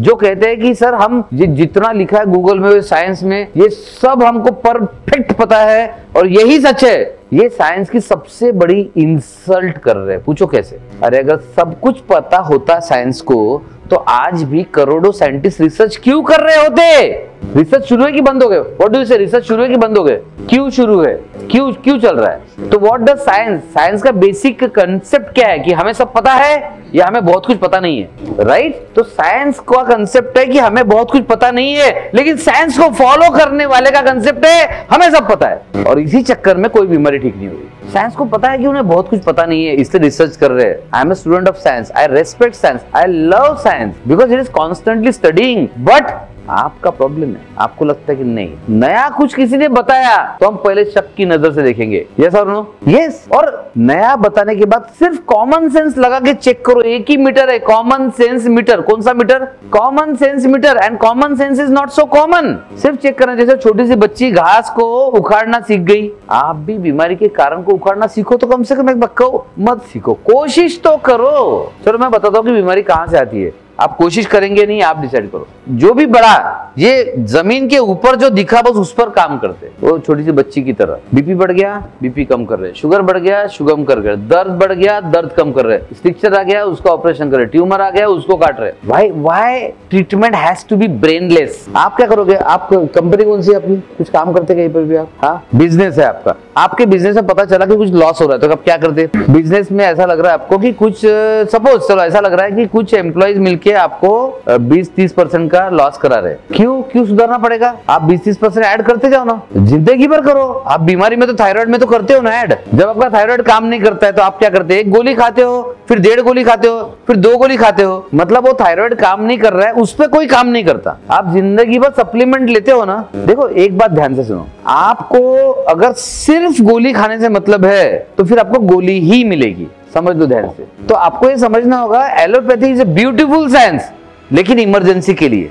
जो कहते हैं कि सर हम जि, जितना लिखा है गूगल में साइंस में ये सब हमको परफेक्ट पता है और यही सच है। ये साइंस की सबसे बड़ी इंसल्ट कर रहे हैं। पूछो कैसे? अरे अगर सब कुछ पता होता साइंस को तो आज भी करोड़ों साइंटिस्ट रिसर्च क्यों कर रहे होते? रिसर्च शुरू है कि बंद हो गए? व्हाट डू से रिसर्च शुरू है कि बंद हो गए? क्यों शुरू है? क्यों क्यों चल रहा है? तो व्हाट डज साइंस साइंस का बेसिक कंसेप्ट क्या है? कि हमें सब पता है या हमें बहुत कुछ पता नहीं है राइट right? तो साइंस का कंसेप्ट है कि हमें बहुत कुछ पता नहीं है, लेकिन साइंस को फॉलो करने वाले का कंसेप्ट है, हमें सब पता है। और इसी चक्कर में कोई बीमारी ठीक नहीं हुई। साइंस को पता है कि उन्हें बहुत कुछ पता नहीं है, इसलिए रिसर्च कर रहे हैं। I am a student of science I respect science I love science because it is constantly studying but आपका प्रॉब्लम है। आपको लगता है कि नहीं। नया कुछ किसी ने बताया तो हम पहले शक की नज़र से देखेंगे। यस और नो यस और नया बताने के बाद सिर्फ़ कॉमन सेंस लगा के चेक करो। एक ही मीटर है। कॉमन सेंस मीटर कौन सा meter common sense meter and common sense is not so common सिर्फ़ चेक करना। जैसे छोटी सी बच्ची घास को उखाड़ना सीख गई। आप भी बीमारी के कारण को उखाड़ना सीखो तो कम से कम एक बक्का मत सीखो। कोशिश तो करो। चलो मैं बताता हूँ कि बीमारी कहाँ से आती है। आप कोशिश करेंगे नहीं, आप डिसाइड करो। जो भी बड़ा, ये ज़मीन के ऊपर जो दिखा, बस उस पर काम करते वो छोटी सी बच्ची की तरह। बीपी बढ़ गया बीपी कम कर रहे शुगर बढ़ गया शुगर कम कर रहे दर्द बढ़ गया, दर्द कम कर रहे स्ट्रिक्चर आ गया, उसका ऑपरेशन कर रहे ट्यूमर आ गया, उसको काट रहे why why treatment has to be brainless आप क्या करोगे? आप कंपनी कौन सी अपनी? कुछ काम करते कहीं पर भी आप? हाँ? बिज़नेस है आपका। आपके बिज़नेस में पता चला कि कुछ लॉस हो रहा है। तो आप क्या करते बिज़नेस में ऐसा लग रहा है आपको कि कुछ सपोज़ चलो ऐसा लग रहा है कि कुछ एम्प्लॉयज़ मिलके आपको 20-30 परसेंट का लॉस करा रहे क्यों? क्यों सुधारना पड़ेगा? आप 20-30 परसेंट ऐड करते जाओ ना। ज़िंदगी भर करो। आप बीमारी में तो थायराइड में तो करते हो ना ऐड जब आपका थायराइड काम नहीं करता है तो आप क्या करते हैं? एक गोली खाते हो, फिर डेढ़ गोली खाते हो, फिर दो गोली खाते हो। मतलब वो थायराइड काम नहीं कर रहा है, उस पर कोई काम नहीं करता। आप ज़िंदगी भर सप्लीमेंट लेते हो ना। देखो, एक बात ध्यान से सुनो। आपको अगर सिर्फ़ गोली खाने से मतलब है तो फिर आपको गोली ही मिलेगी। समझ लो ध्यान से। तो आपको ये समझना होगा, allopathy is a beautiful science, लेकिन इमरजेंसी के लिए।